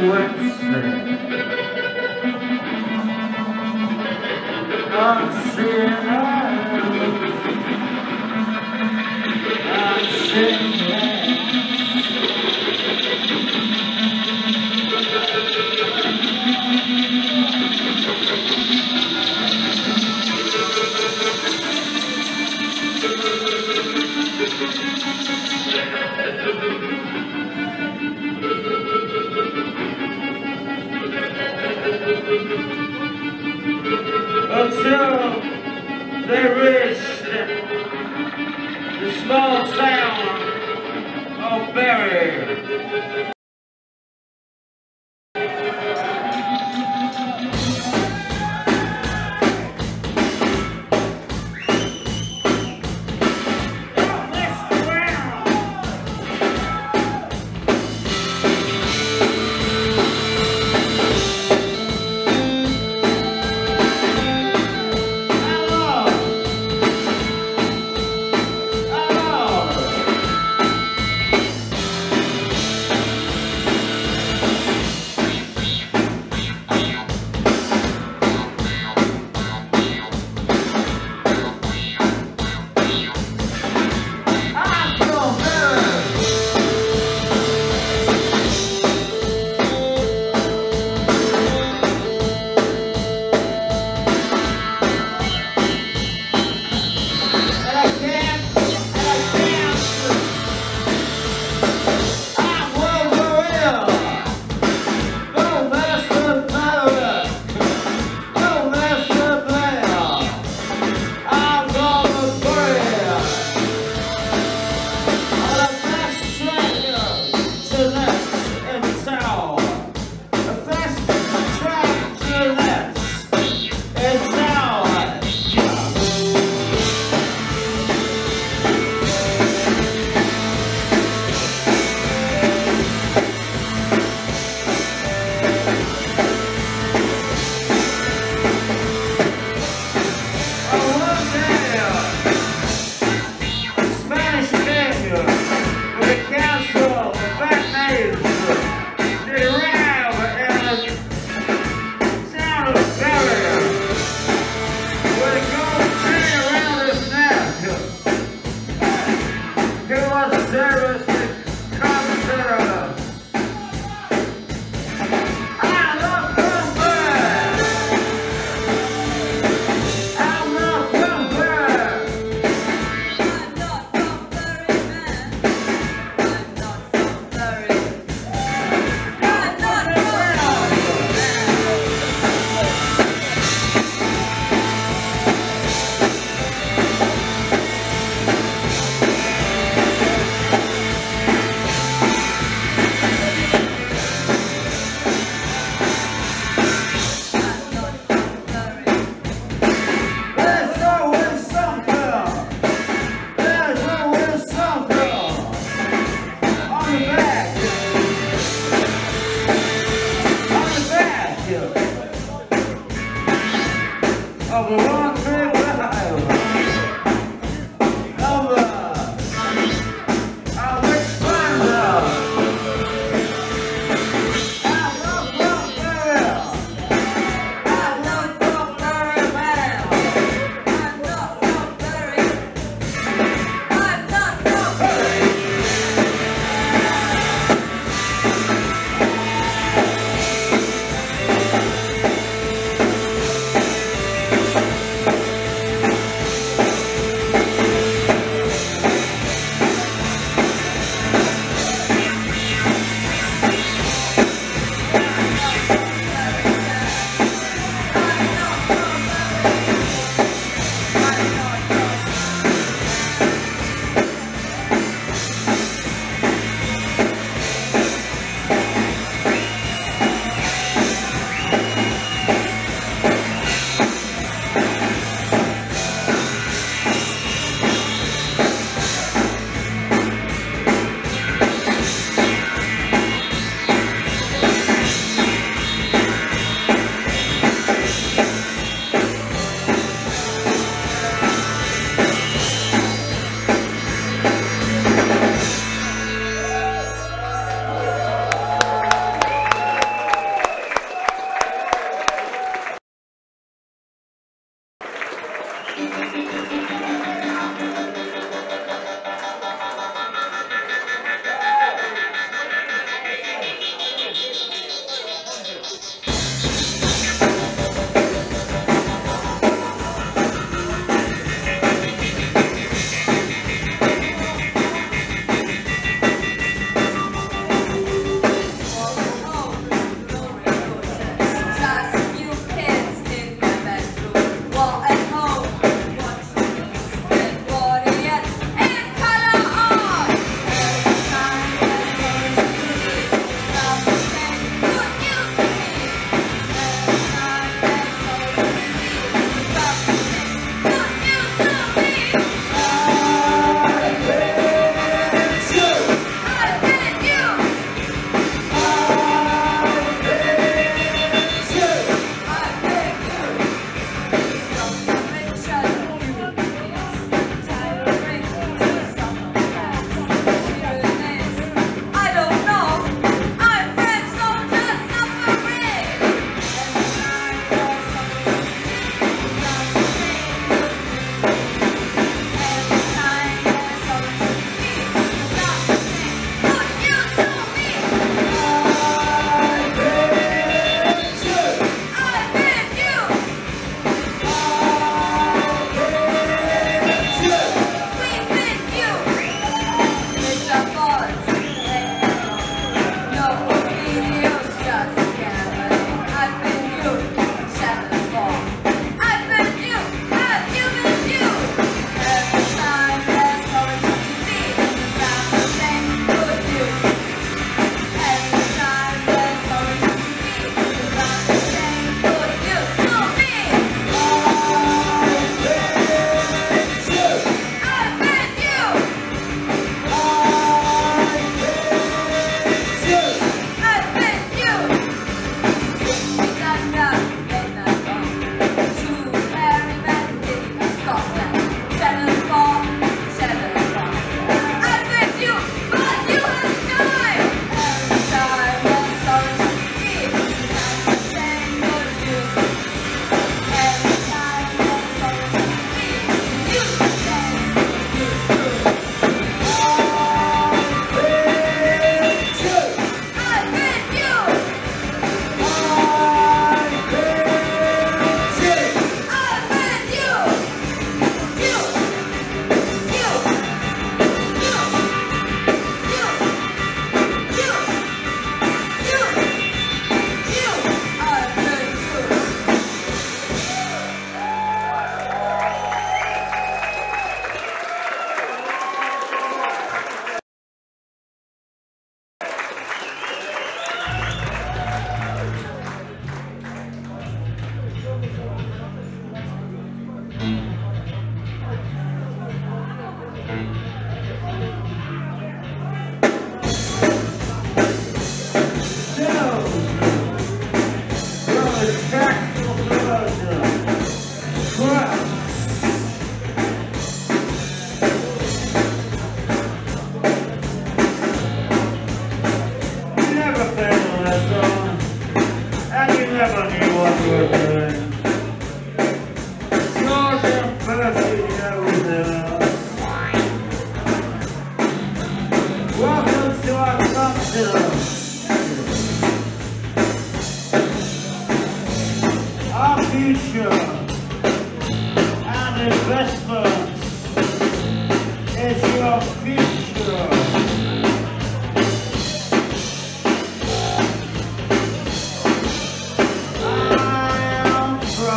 Wednesday. Unseen others,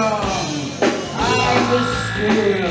am from Iowa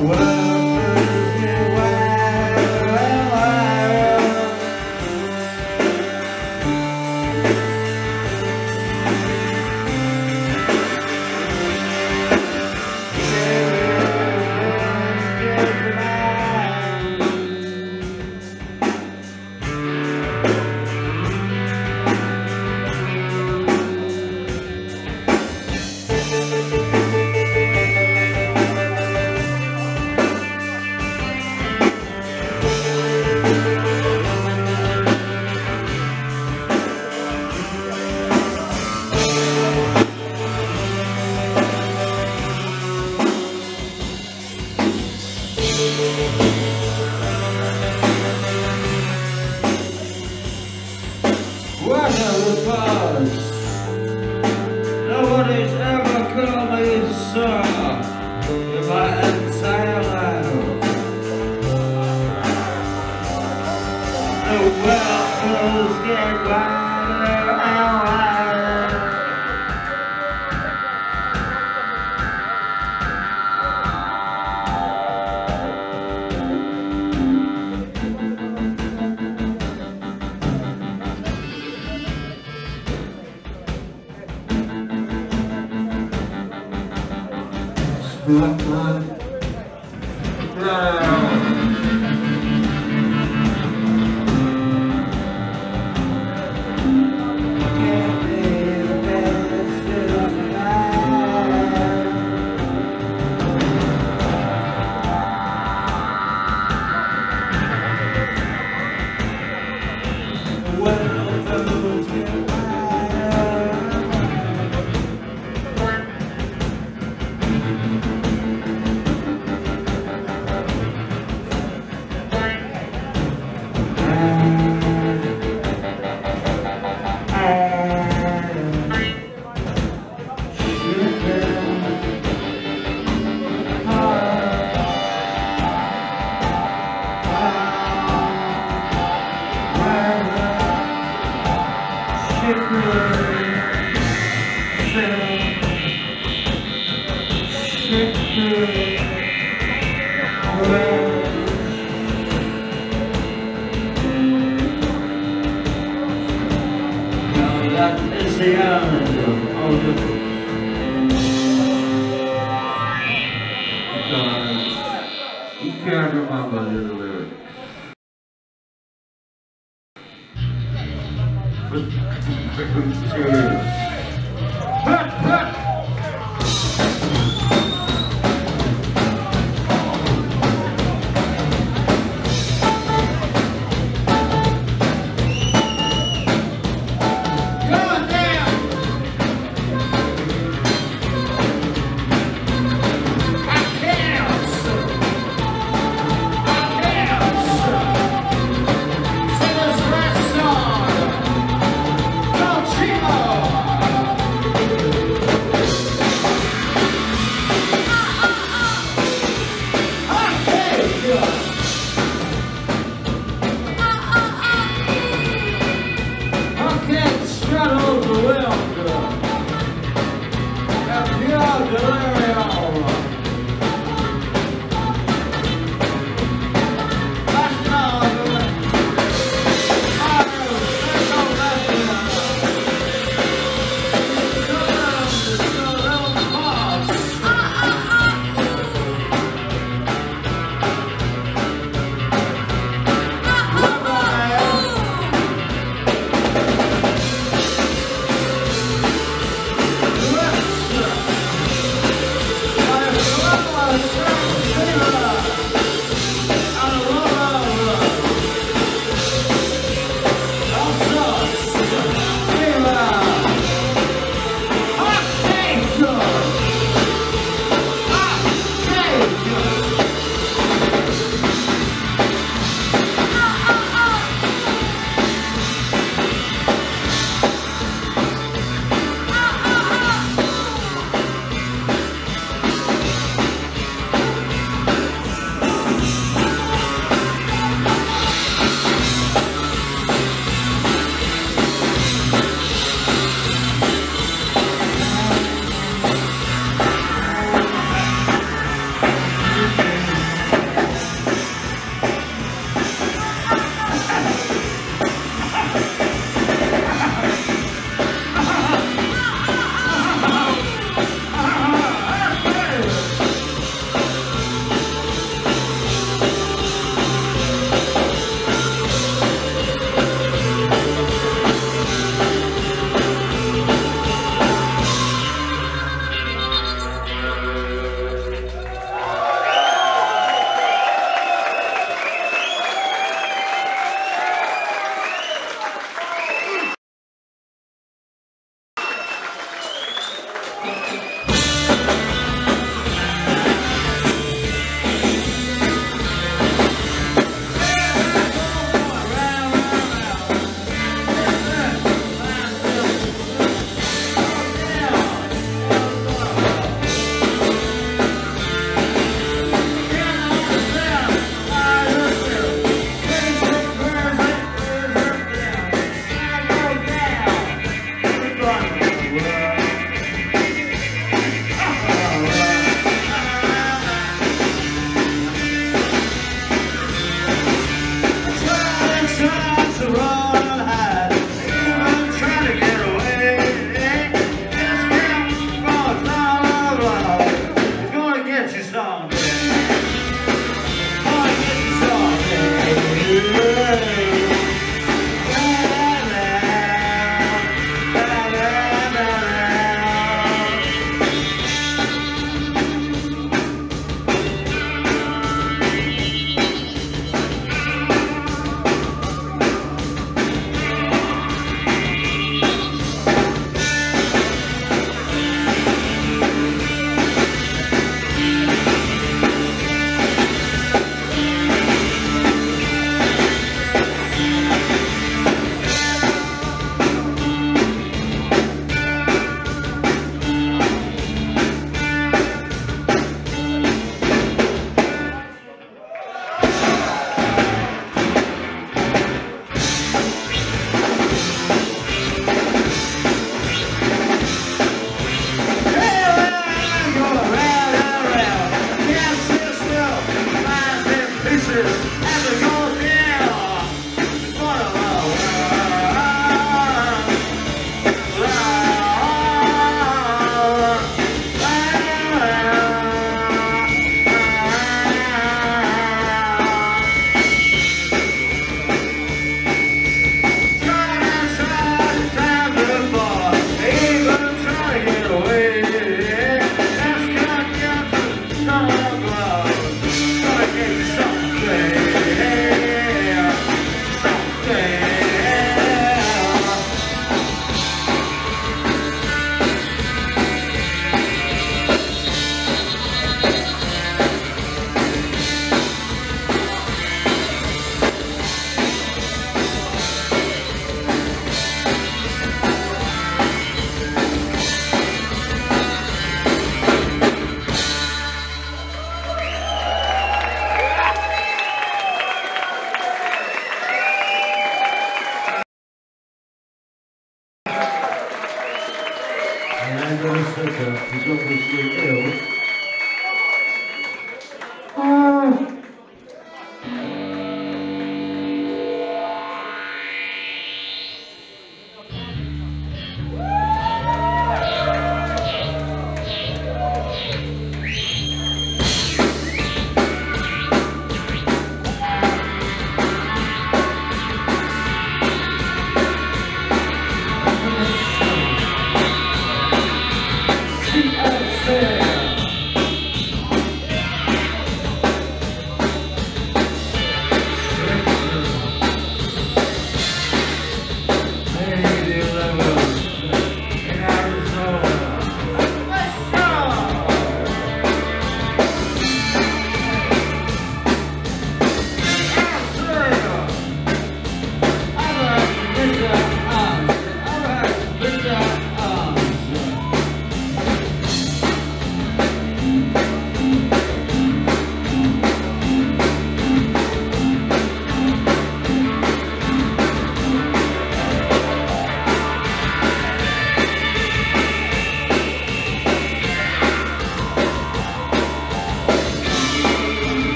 Well.